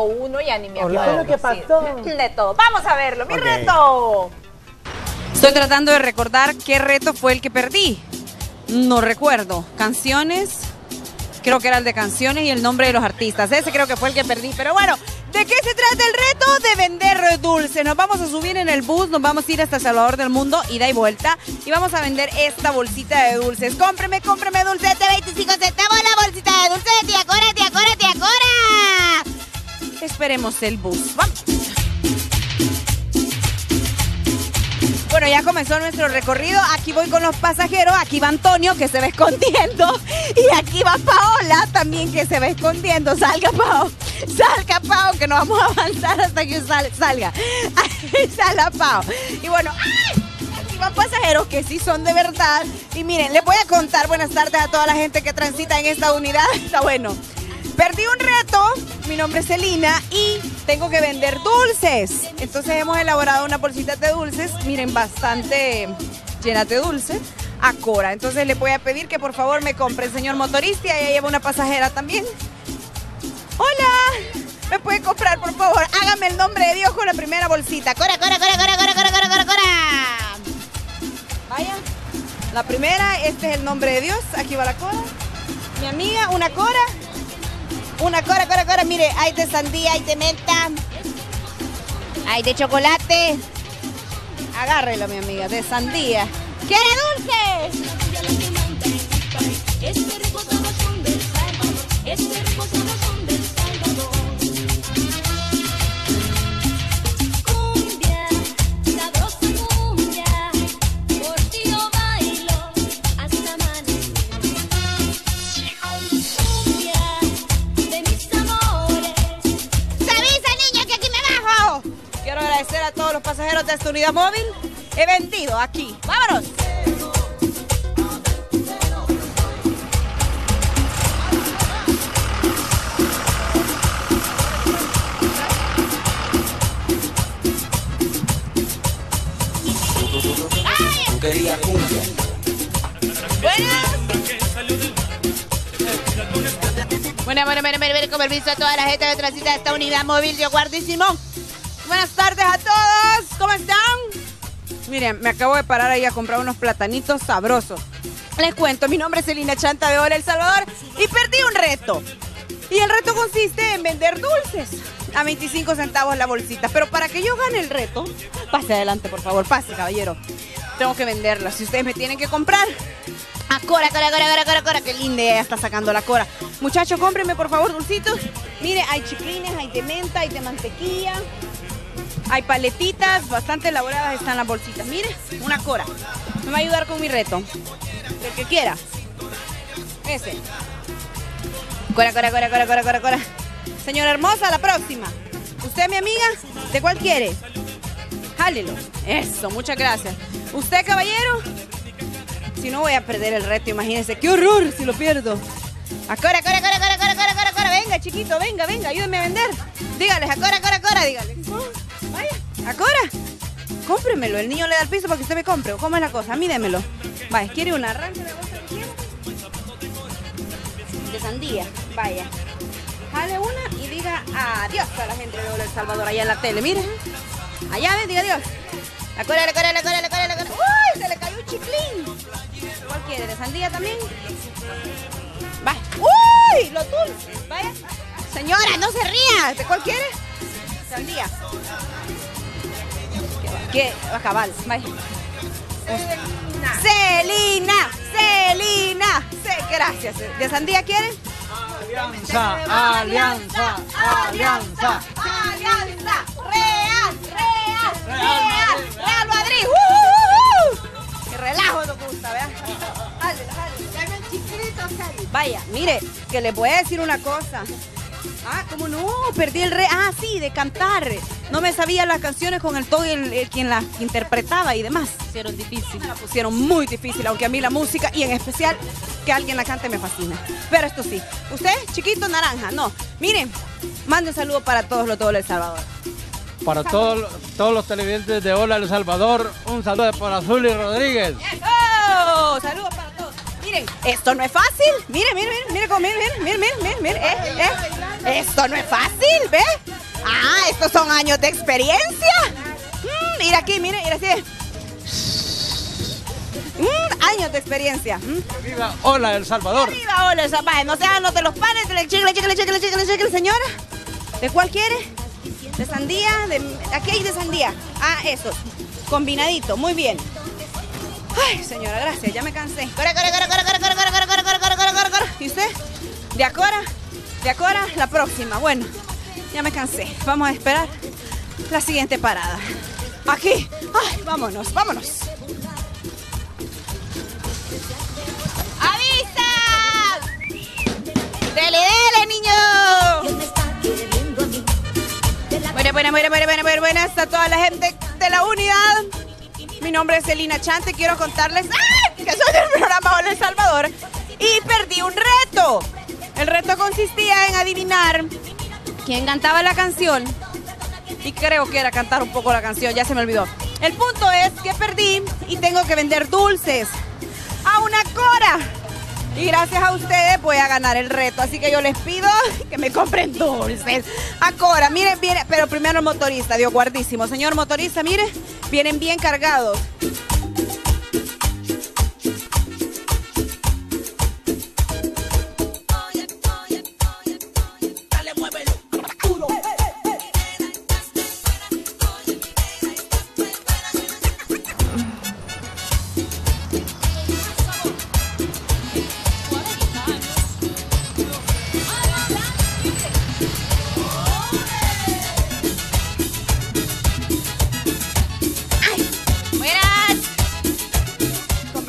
uno ya ni me acuerdo. ¿Qué pasó? De todo. Vamos a verlo. Mi reto. Estoy tratando de recordar qué reto fue el que perdí. No recuerdo. Canciones. Creo que era el de canciones y el nombre de los artistas. Ese creo que fue el que perdí. Pero bueno, ¿de qué se trata el reto? De vender dulce. Nos vamos a subir en el bus, nos vamos a ir hasta Salvador del Mundo, ida y vuelta. Y vamos a vender esta bolsita de dulces. Cómpreme, cómpreme dulce de 25 centavos la bolsita de dulce de tía Cora, tía Cora, tía Cora. Esperemos el bus. Vamos. Bueno, ya comenzó nuestro recorrido. Aquí voy con los pasajeros. Aquí va Antonio, que se va escondiendo. Y aquí va Paola, también, que se va escondiendo. Salga, Pao. Salga, Pao, que no vamos a avanzar hasta que sal- salga. Ahí sale Pao. Y bueno, ¡ay! aquí van pasajeros que sí son de verdad. Y miren, les voy a contar buenas tardes a toda la gente que transita en esta unidad. Está bueno. Perdí un reto, mi nombre es Celina y tengo que vender dulces. Entonces hemos elaborado una bolsita de dulces, miren, bastante llenas de dulce, a Cora. Entonces le voy a pedir que por favor me compre el señor motorista y ahí lleva una pasajera también. Hola, ¿me puede comprar por favor? Hágame el nombre de Dios con la primera bolsita. Cora, Cora, Cora, Cora, Cora, Cora, Cora, Cora, Cora. Vaya, la primera, este es el nombre de Dios, aquí va la Cora. Mi amiga, una Cora. Una cora, cora, cora, mire, hay de sandía, hay de menta, hay de chocolate. Agárrelo, mi amiga, de sandía. ¿Quiere dulce? De esta unidad móvil. He vendido aquí. ¡Vámonos! Bueno, bueno, bueno, bueno, bueno, con permiso a toda la gente que transita de esta unidad móvil, yo guardísimo. Buenas tardes a todos, ¿cómo están? Miren, me acabo de parar ahí a comprar unos platanitos sabrosos. Les cuento, mi nombre es Elina Chanta de Hola El Salvador y perdí un reto. Y el reto consiste en vender dulces a 25 centavos la bolsita. Pero para que yo gane el reto, pase adelante, por favor, pase, caballero. Tengo que venderlas. Si ustedes me tienen que comprar, a Cora, Cora, Cora, Cora, Cora, Cora, qué linda ella está sacando la Cora. Muchachos, cómprenme por favor dulcitos. Mire, hay chiclines, hay de menta, hay de mantequilla, hay paletitas, bastante elaboradas están las bolsitas. Mire, una Cora. Me va a ayudar con mi reto. El que quiera. Ese. Cora, Cora, Cora, Cora, Cora, Cora, Cora. Señora hermosa, la próxima. ¿Usted, mi amiga? ¿De cuál quiere? Jálelo. Eso, muchas gracias. ¿Usted, caballero? Si no voy a perder el reto, imagínense. ¡Qué horror si lo pierdo! A Cora, Cora, Cora, Cora, Cora, Cora, Cora. Venga, chiquito, venga, venga, ayúdeme a vender. Dígales, a Cora, Cora, Cora, Cómpremelo. El niño le da el piso para que usted me compre. ¿Cómo es la cosa? A mí démelo. Vaya, ¿quiere una arranque de? De sandía. Vaya. Jale una y diga adiós a la gente de El Salvador allá en la tele. Mire. Allá ven, diga adiós. La Cora, la Cora, la Cora, la Cora, la Cora. ¡Uy! Se le cayó un chiclín. ¿Cuál quiere? ¿De sandía también? Va. ¡Uy! Los dulces. Vaya. Señora, no se ría. ¿De cuál quiere? Sandía. ¿Qué? Va cabal. Vaya. Celina. Celina. Ce- Gracias. ¿De sandía quiere? Alianza, alianza, alianza. Alianza. Real, Real, Real, Real Madrid. ¡Uh, uh, uh! Qué relajo nos gusta, ¿verdad? Vaya, mire, que les voy a decir una cosa. Ah, ¿cómo no? Perdí el re... Ah, sí, de cantar. No me sabía las canciones con el todo y el, el- quien las interpretaba y demás. Pusieron difícil. Me la pusieron muy difícil, aunque a mí la música y en especial que alguien la cante me fascina. Pero esto sí. ¿Usted, chiquito, naranja? No. Miren, mande un saludo para todos los de Hola El Salvador. Para todos, todos los televidentes de Hola El Salvador, un saludo para Zuli Rodríguez. ¡Eso! Saludos para todos. Miren, esto no es fácil. Miren, miren, miren, miren, cómo, miren, miren, miren, miren, miren, eh, eh. Esto no es fácil, ¿ve? Ah, estos son años de experiencia. Mm, mira aquí, mire, mira así. Mm, años de experiencia. Mm. ¡Viva Hola El Salvador! Arriba, hola, zapatos. No sean los de los panes, de chicle, chicle, chicle, chicle, chicle, señora. ¿De cuál quiere? ¿De sandía? De, aquí hay de sandía. Ah, esos. Combinadito, muy bien. Ay, señora, gracias, ya me cansé. Corre, corre, corre, corre, corre, corre, corre, corre, corre, corre, corre, corre, corre, corre. ¿Y usted? ¿De acora? ¿De acora? La próxima. Bueno, ya me cansé. Vamos a esperar la siguiente parada. Aquí. Ay, vámonos, vámonos. ¡Avisa! ¡Dele, dele, niño! Bueno, bueno, bueno, bueno, bueno, buenas a toda la gente de la unidad. Mi nombre es Elina Chante. Quiero contarles ¡ay! que soy del programa Hola El Salvador y perdí un reto. El reto consistía en adivinar quién cantaba la canción. Y creo que era cantar un poco la canción, ya se me olvidó. El punto es que perdí y tengo que vender dulces a una cora. Y gracias a ustedes voy a ganar el reto. Así que yo les pido que me compren dulces. A Cora, miren, viene, pero primero el motorista, Dios guardísimo. Señor motorista, mire, vienen bien cargados.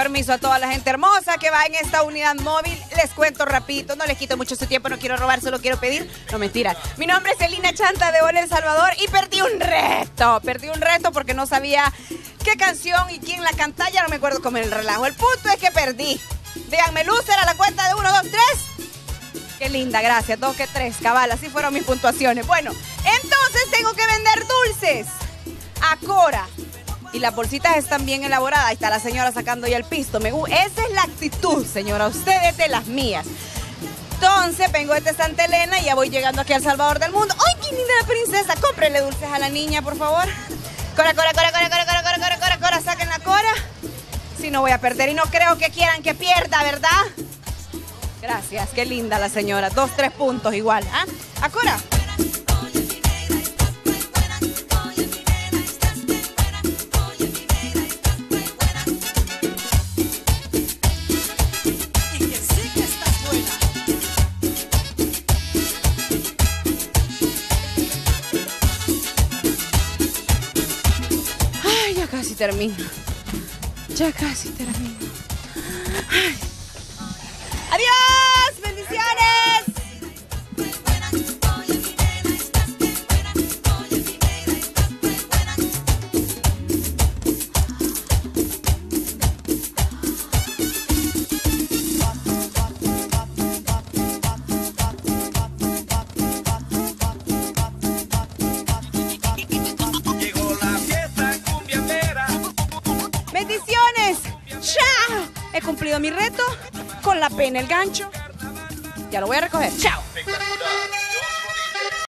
Permiso a toda la gente hermosa que va en esta unidad móvil, les cuento rapidito, no les quito mucho su tiempo, no quiero robar, solo quiero pedir. No, mentira. Mi nombre es Elina Chanta de Hola El Salvador y perdí un reto. Perdí un reto porque no sabía qué canción y quién la cantaba, ya no me acuerdo cómo el relajo. El punto es que perdí. Díganme, luz, era la cuenta de uno, dos, tres. Qué linda, gracias. Dos que tres, cabal, así fueron mis puntuaciones. Bueno, entonces tengo que vender dulces a Cora. Y las bolsitas están bien elaboradas. Ahí está la señora sacando ya el pisto. Me gu- Esa es la actitud, señora. Usted es de las mías. Entonces vengo desde Santa Elena y ya voy llegando aquí al Salvador del Mundo. ¡Ay, qué linda la princesa! Cómprele dulces a la niña, por favor. Cora, cora, cora, cora, cora, cora, cora, cora, cora, saquen la cora. Si no voy a perder y no creo que quieran que pierda, ¿verdad? Gracias, qué linda la señora. Dos, tres puntos igual. ¿Ah? ¿A Cora? Termino. Ya casi termino. Ay. Cumplido mi reto con la pena el gancho. Ya lo voy a recoger. ¡Chao!